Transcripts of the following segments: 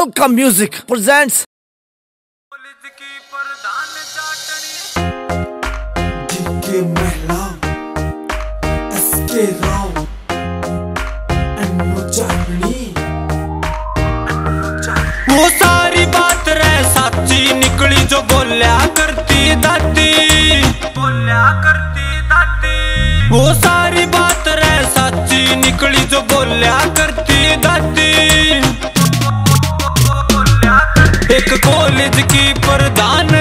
Alka music presents वो सारी बात निकली जो बोलिया करती बोलिया करती वो सारी बात रह साची निकली जो बोलिया वरदान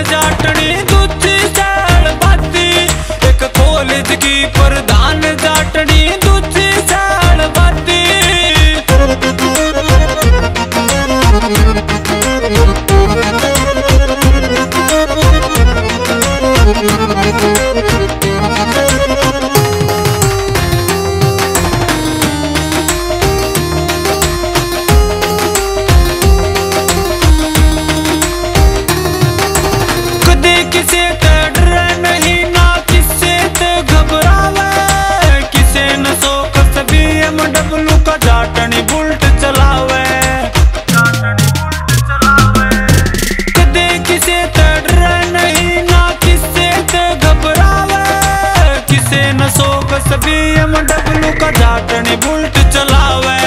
किसे ते नहीं, ना किसे ते घबरावे। किसे न सो कस भी एम का जाटनी बुलट चलावे। किसे नहीं, ना किसे किसे एम डब्लू का जाटनी बुलट चलावे।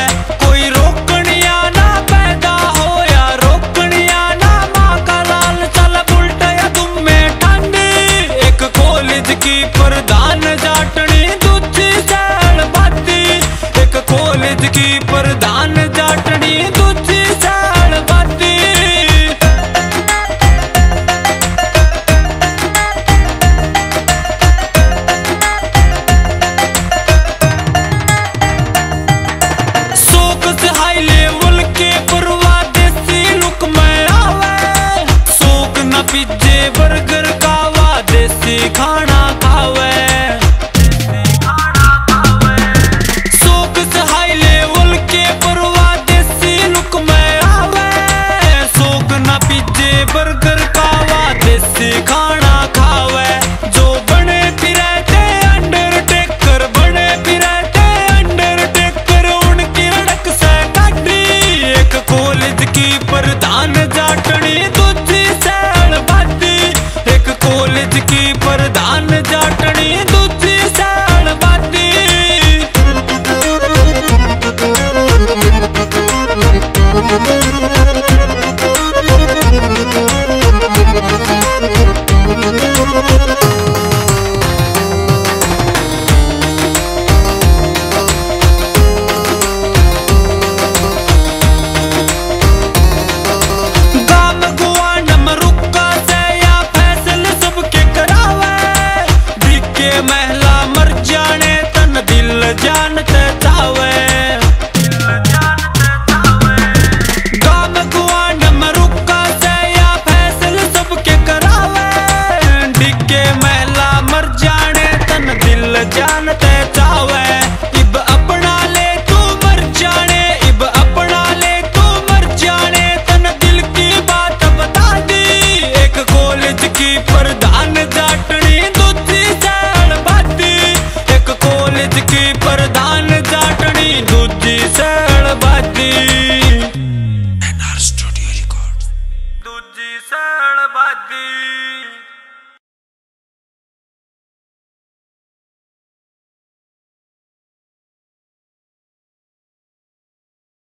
we happy day. कॉलेज की प्रधान जा